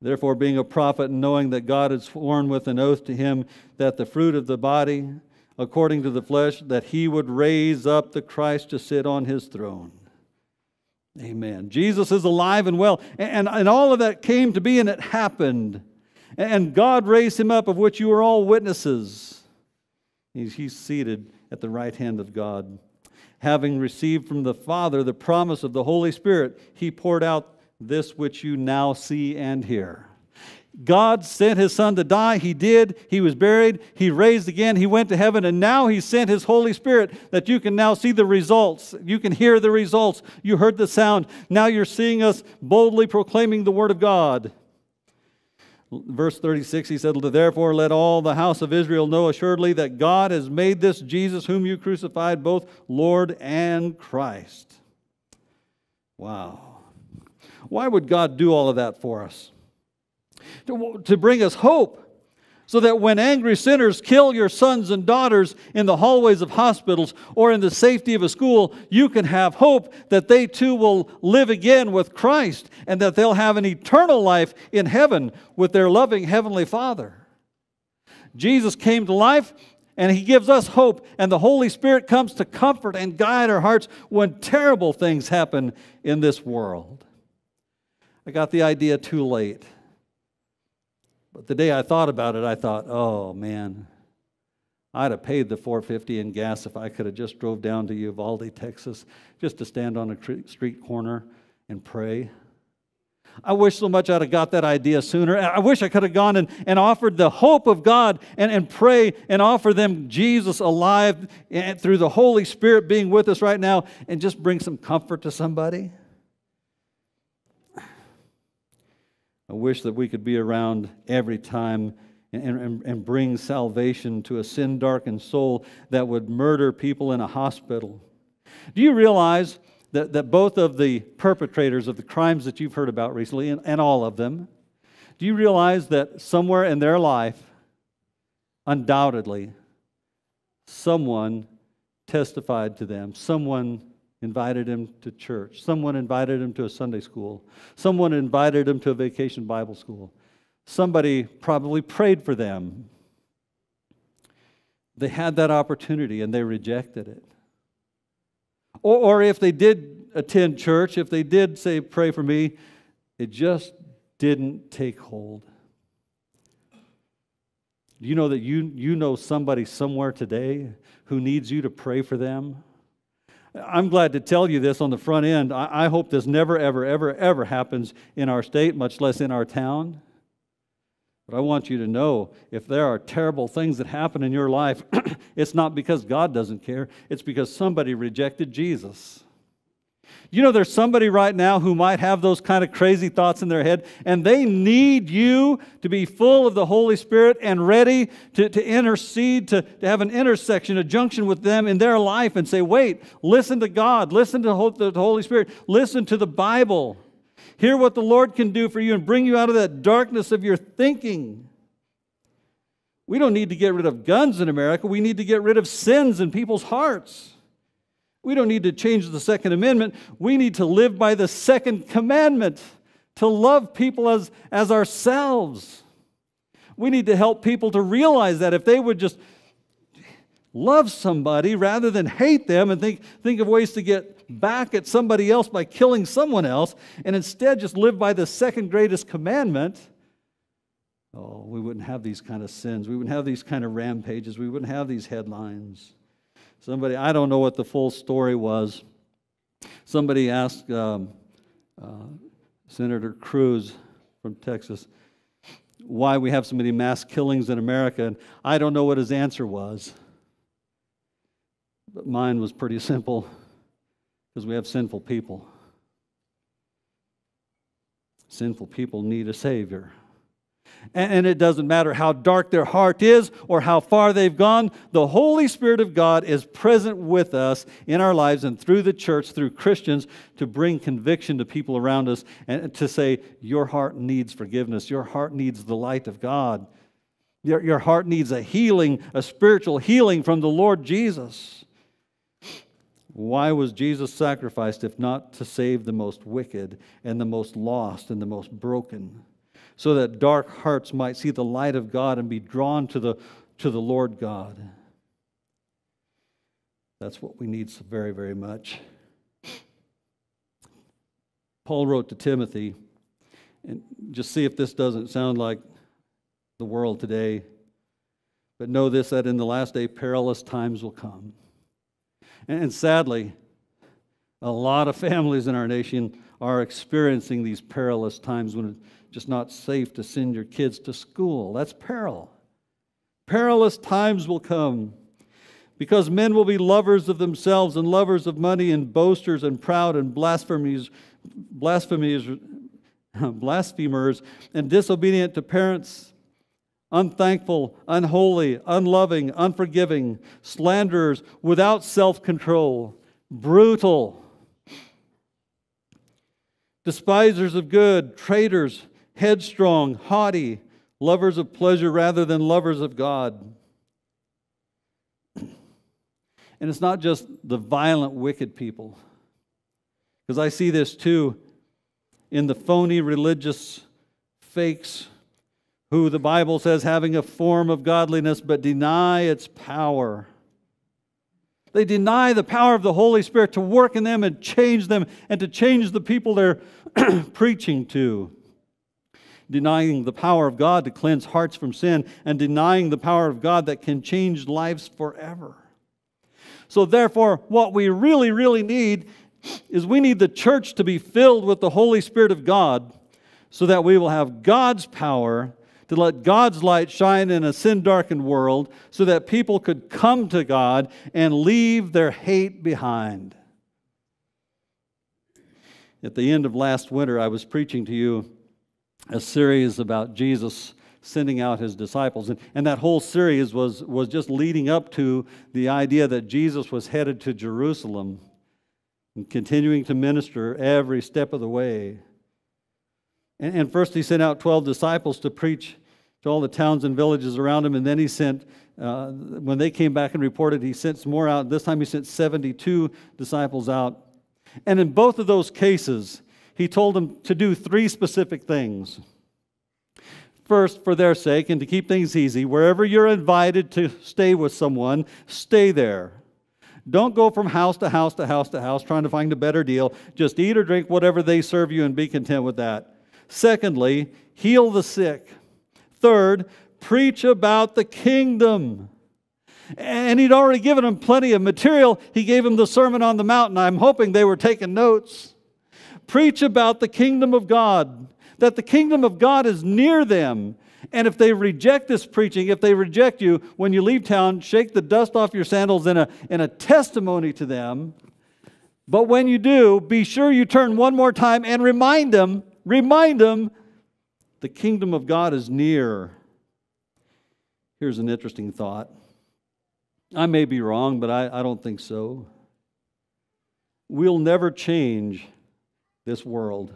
Therefore, being a prophet and knowing that God had sworn with an oath to him that the fruit of the body, according to the flesh, that he would raise up the Christ to sit on his throne. Amen. Jesus is alive and well. And, and all of that came to be and it happened. And God raised him up, of which you are all witnesses. He's, he's seated at the right hand of God. Having received from the Father the promise of the Holy Spirit, he poured out this which you now see and hear. God sent his son to die. He did. He was buried. He raised again. He went to heaven. And now he sent his Holy Spirit that you can now see the results. You can hear the results. You heard the sound. Now you're seeing us boldly proclaiming the word of God. Verse 36, he said, Therefore, let all the house of Israel know assuredly that God has made this Jesus, whom you crucified, both Lord and Christ. Wow. Why would God do all of that for us? To, to bring us hope so that when angry sinners kill your sons and daughters in the hallways of hospitals or in the safety of a school, you can have hope that they too will live again with Christ and that they'll have an eternal life in heaven with their loving Heavenly Father. Jesus came to life and He gives us hope, and the Holy Spirit comes to comfort and guide our hearts when terrible things happen in this world. I got the idea too late. But the day I thought about it, I thought, oh man, I'd have paid the 450 in gas if I could have just drove down to Uvalde, Texas, just to stand on a street corner and pray. I wish so much I'd have got that idea sooner. I wish I could have gone and, and offered the hope of God and, and pray and offer them Jesus alive and through the Holy Spirit being with us right now and just bring some comfort to somebody. I wish that we could be around every time and, and, and bring salvation to a sin darkened soul that would murder people in a hospital. Do you realize that, that both of the perpetrators of the crimes that you've heard about recently, and, and all of them, do you realize that somewhere in their life, undoubtedly, someone testified to them, someone invited him to church. Someone invited him to a Sunday school. Someone invited him to a vacation Bible school. Somebody probably prayed for them. They had that opportunity and they rejected it. Or, or if they did attend church, if they did say, Pray for me, it just didn't take hold. Do you know that you, you know somebody somewhere today who needs you to pray for them? I'm glad to tell you this on the front end. I, I, hope this never, ever, ever, ever happens in our state, much less in our town. But I want you to know if there are terrible things that happen in your life, it's not because God doesn't care, it's because somebody rejected Jesus. You know, there's somebody right now who might have those kind of crazy thoughts in their head, and they need you to be full of the Holy Spirit and ready to, to intercede, to, to have an intersection, a junction with them in their life, and say, wait, listen to God, listen to the Holy Spirit, listen to the Bible. Hear what the Lord can do for you and bring you out of that darkness of your thinking. We don't need to get rid of guns in America. We need to get rid of sins in people's hearts. We don't need to change the Second Amendment. We need to live by the Second Commandment to love people as, as ourselves. We need to help people to realize that if they would just love somebody rather than hate them and think, think of ways to get back at somebody else by killing someone else, and instead just live by the second greatest commandment, oh, we wouldn't have these kind of sins. We wouldn't have these kind of rampages. We wouldn't have these headlines. Somebody, I don't know what the full story was. Somebody asked um, uh, Senator Cruz from Texas why we have so many mass killings in America, and I don't know what his answer was. But mine was pretty simple because we have sinful people. Sinful people need a Savior. And it doesn't matter how dark their heart is or how far they've gone, the Holy Spirit of God is present with us in our lives and through the church, through Christians, to bring conviction to people around us and to say, Your heart needs forgiveness. Your heart needs the light of God. Your, your heart needs a healing, a spiritual healing from the Lord Jesus. Why was Jesus sacrificed if not to save the most wicked and the most lost and the most broken? So that dark hearts might see the light of God and be drawn to the, to the Lord God. That's what we need so very, very much. Paul wrote to Timothy, and just see if this doesn't sound like the world today. But know this that in the last day, perilous times will come. And, and sadly, a lot of families in our nation are experiencing these perilous times when just not safe to send your kids to school. That's peril. Perilous times will come because men will be lovers of themselves and lovers of money and boasters and proud and blasphemers, blasphemers, blasphemers and disobedient to parents, unthankful, unholy, unloving, unforgiving, slanderers, without self control, brutal, despisers of good, traitors, headstrong, haughty, lovers of pleasure rather than lovers of God. And it's not just the violent, wicked people. Because I see this too in the phony religious fakes who the Bible says having a form of godliness but deny its power. They deny the power of the Holy Spirit to work in them and change them and to change the people they're preaching to. Denying the power of God to cleanse hearts from sin and denying the power of God that can change lives forever. So, therefore, what we really, really need is we need the church to be filled with the Holy Spirit of God so that we will have God's power to let God's light shine in a sin darkened world so that people could come to God and leave their hate behind. At the end of last winter, I was preaching to you a series about Jesus sending out his disciples. And, and that whole series was, was just leading up to the idea that Jesus was headed to Jerusalem and continuing to minister every step of the way. And, and first, he sent out 12 disciples to preach to all the towns and villages around him. And then he sent, uh, when they came back and reported, he sent more out. This time, he sent 72 disciples out. And in both of those cases, he told them to do three specific things. First, for their sake and to keep things easy, wherever you're invited to stay with someone, stay there. Don't go from house to house to house to house trying to find a better deal. Just eat or drink whatever they serve you and be content with that. Secondly, heal the sick. Third, preach about the kingdom. And he'd already given them plenty of material. He gave them the Sermon on the Mountain. I'm hoping they were taking notes. Preach about the kingdom of God that the kingdom of God is near them. And if they reject this preaching, if they reject you, when you leave town, shake the dust off your sandals in a, in a testimony to them. But when you do, be sure you turn one more time and remind them, remind them, the kingdom of God is near. Here's an interesting thought. I may be wrong, but I, I don't think so. We'll never change this world.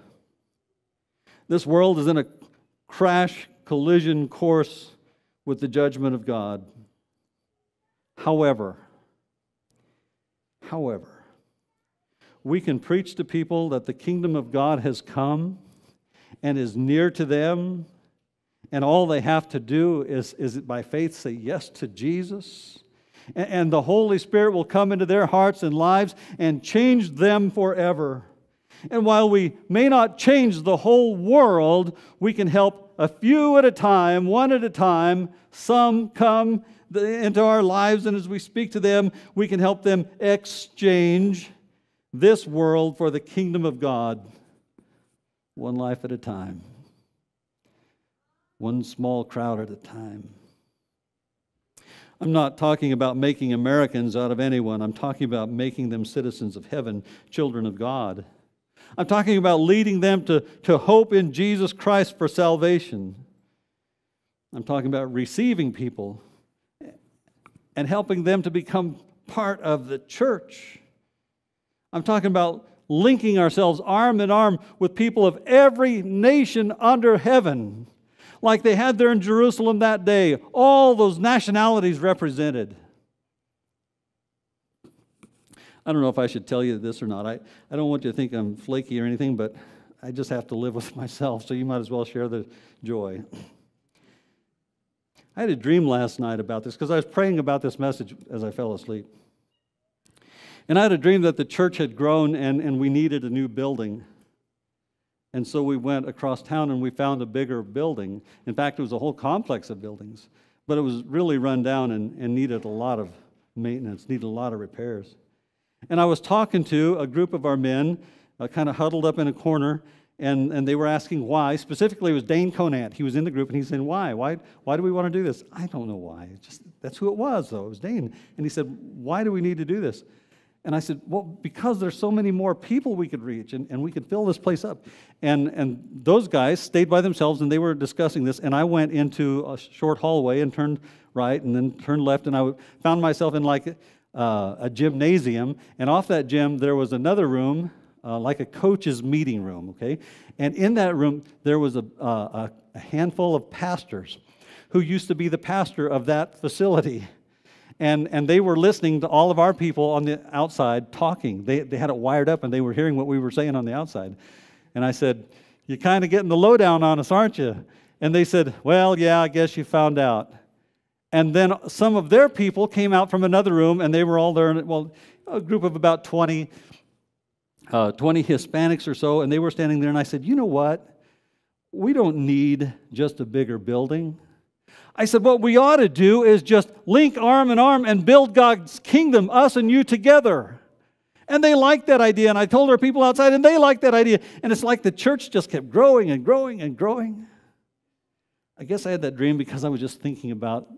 This world is in a crash collision course with the judgment of God. However, however, we can preach to people that the kingdom of God has come and is near to them, and all they have to do is, is by faith say yes to Jesus. And, and the Holy Spirit will come into their hearts and lives and change them forever. And while we may not change the whole world, we can help a few at a time, one at a time. Some come into our lives, and as we speak to them, we can help them exchange this world for the kingdom of God, one life at a time, one small crowd at a time. I'm not talking about making Americans out of anyone. I'm talking about making them citizens of heaven, children of God. I'm talking about leading them to, to hope in Jesus Christ for salvation. I'm talking about receiving people and helping them to become part of the church. I'm talking about linking ourselves arm in arm with people of every nation under heaven, like they had there in Jerusalem that day, all those nationalities represented. I don't know if I should tell you this or not. I, I don't want you to think I'm flaky or anything, but I just have to live with myself, so you might as well share the joy. I had a dream last night about this because I was praying about this message as I fell asleep. And I had a dream that the church had grown and, and we needed a new building. And so we went across town and we found a bigger building. In fact, it was a whole complex of buildings, but it was really run down and, and needed a lot of maintenance, needed a lot of repairs. And I was talking to a group of our men, uh, kind of huddled up in a corner, and, and they were asking why. Specifically, it was Dane Conant. He was in the group, and he said, Why? Why, why do we want to do this? I don't know why. It's just That's who it was, though. It was Dane. And he said, Why do we need to do this? And I said, Well, because there's so many more people we could reach, and, and we could fill this place up. And, and those guys stayed by themselves, and they were discussing this. And I went into a short hallway and turned right, and then turned left, and I found myself in like uh, a gymnasium. And off that gym, there was another room uh, like a coach's meeting room, okay? And in that room, there was a, a handful of pastors who used to be the pastor of that facility. And, and they were listening to all of our people on the outside talking. They, they had it wired up and they were hearing what we were saying on the outside. And I said, You're kind of getting the lowdown on us, aren't you? And they said, Well, yeah, I guess you found out. And then some of their people came out from another room and they were all there, well, a group of about 20 uh, 20 Hispanics or so, and they were standing there, and I said, You know what? We don't need just a bigger building. I said, What we ought to do is just link arm in arm and build God's kingdom, us and you together. And they liked that idea, and I told our people outside, and they liked that idea. And it's like the church just kept growing and growing and growing. I guess I had that dream because I was just thinking about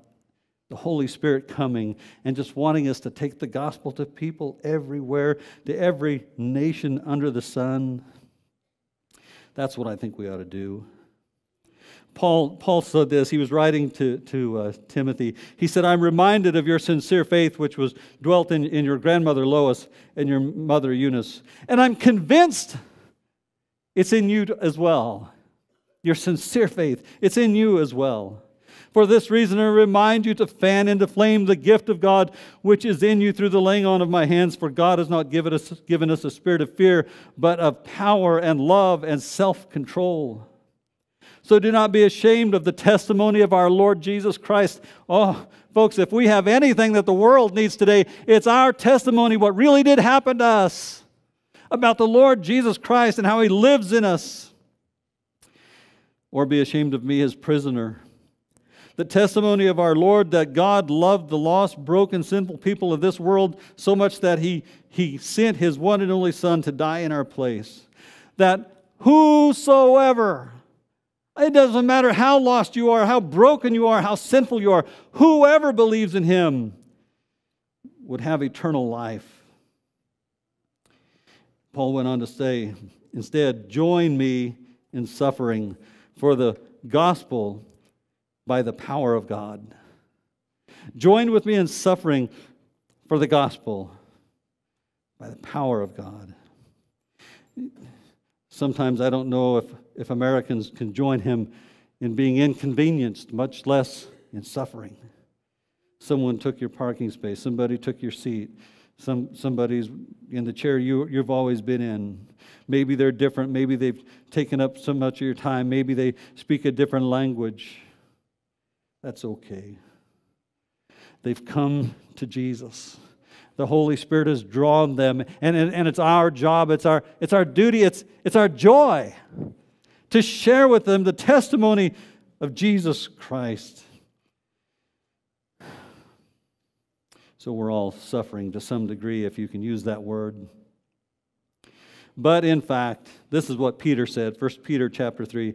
the Holy Spirit coming and just wanting us to take the gospel to people everywhere, to every nation under the sun. That's what I think we ought to do. Paul, Paul said this. He was writing to, to uh, Timothy. He said, I'm reminded of your sincere faith, which was dwelt in, in your grandmother Lois and your mother Eunice. And I'm convinced it's in you as well. Your sincere faith, it's in you as well. For this reason, I remind you to fan into flame the gift of God which is in you through the laying on of my hands. For God has not given us, given us a spirit of fear, but of power and love and self control. So do not be ashamed of the testimony of our Lord Jesus Christ. Oh, folks, if we have anything that the world needs today, it's our testimony, what really did happen to us about the Lord Jesus Christ and how he lives in us. Or be ashamed of me as prisoner the testimony of our Lord that God loved the lost, broken, sinful people of this world so much that he, he sent his one and only Son to die in our place. That whosoever, it doesn't matter how lost you are, how broken you are, how sinful you are, whoever believes in him would have eternal life. Paul went on to say, instead, join me in suffering for the gospel by the power of God. Join with me in suffering for the gospel by the power of God. Sometimes I don't know if, if Americans can join him in being inconvenienced, much less in suffering. Someone took your parking space, somebody took your seat, some, somebody's in the chair you, you've always been in. Maybe they're different, maybe they've taken up so much of your time, maybe they speak a different language. That's okay. They've come to Jesus. The Holy Spirit has drawn them, and, and, and it's our job, it's our, it's our duty, it's, it's our joy to share with them the testimony of Jesus Christ. So we're all suffering to some degree, if you can use that word. But in fact, this is what Peter said, 1 Peter chapter 3.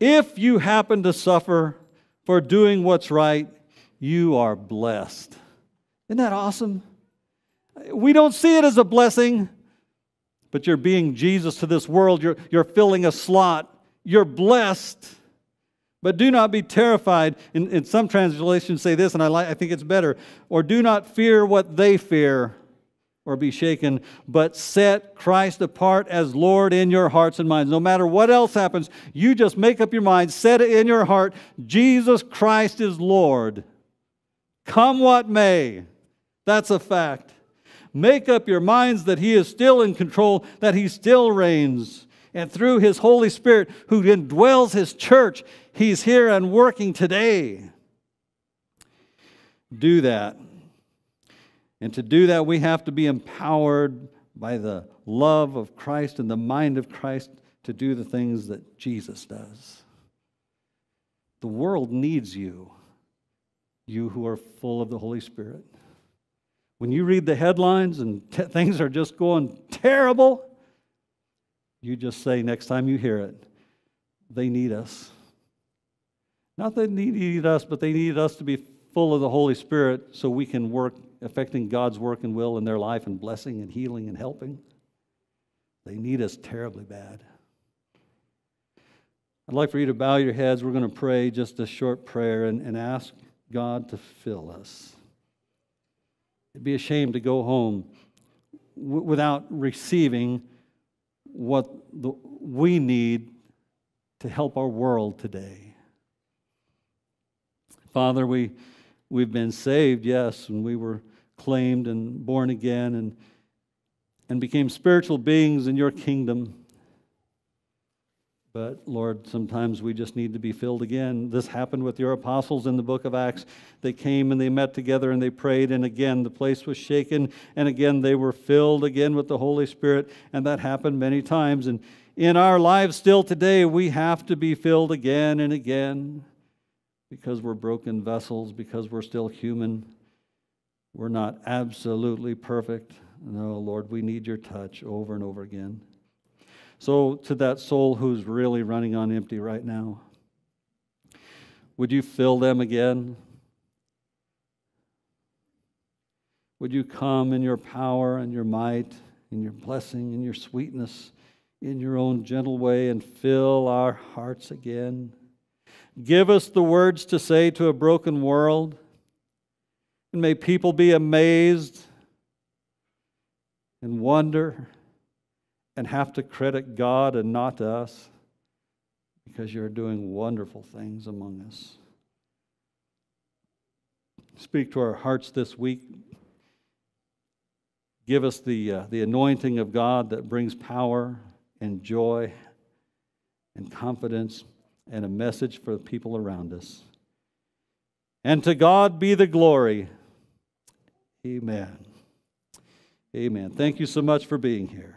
If you happen to suffer for doing what's right, you are blessed. Isn't that awesome? We don't see it as a blessing, but you're being Jesus to this world. You're, you're filling a slot. You're blessed. But do not be terrified. In, in some translations say this, and I, like, I think it's better. Or do not fear what they fear or be shaken, but set Christ apart as Lord in your hearts and minds. No matter what else happens, you just make up your mind, set it in your heart Jesus Christ is Lord. Come what may. That's a fact. Make up your minds that He is still in control, that He still reigns. And through His Holy Spirit, who indwells His church, He's here and working today. Do that. And to do that, we have to be empowered by the love of Christ and the mind of Christ to do the things that Jesus does. The world needs you, you who are full of the Holy Spirit. When you read the headlines and things are just going terrible, you just say next time you hear it, they need us. Not that they need us, but they need us to be full of the Holy Spirit so we can work affecting God's work and will in their life and blessing and healing and helping. They need us terribly bad. I'd like for you to bow your heads. We're going to pray just a short prayer and, and ask God to fill us. It'd be a shame to go home w- without receiving what the, we need to help our world today. Father, we, we've been saved, yes, and we were claimed and born again and, and became spiritual beings in your kingdom. But Lord, sometimes we just need to be filled again. This happened with your apostles in the book of Acts. They came and they met together and they prayed, and again the place was shaken, and again they were filled again with the Holy Spirit, and that happened many times. And in our lives still today, we have to be filled again and again because we're broken vessels, because we're still human. We're not absolutely perfect. No, Lord, we need your touch over and over again. So, to that soul who's really running on empty right now, would you fill them again? Would you come in your power and your might, in your blessing, in your sweetness, in your own gentle way, and fill our hearts again? Give us the words to say to a broken world, and may people be amazed and wonder and have to credit God and not us because you're doing wonderful things among us. Speak to our hearts this week. Give us the, uh, the anointing of God that brings power and joy and confidence and a message for the people around us. And to God be the glory. Amen. Amen. Thank you so much for being here.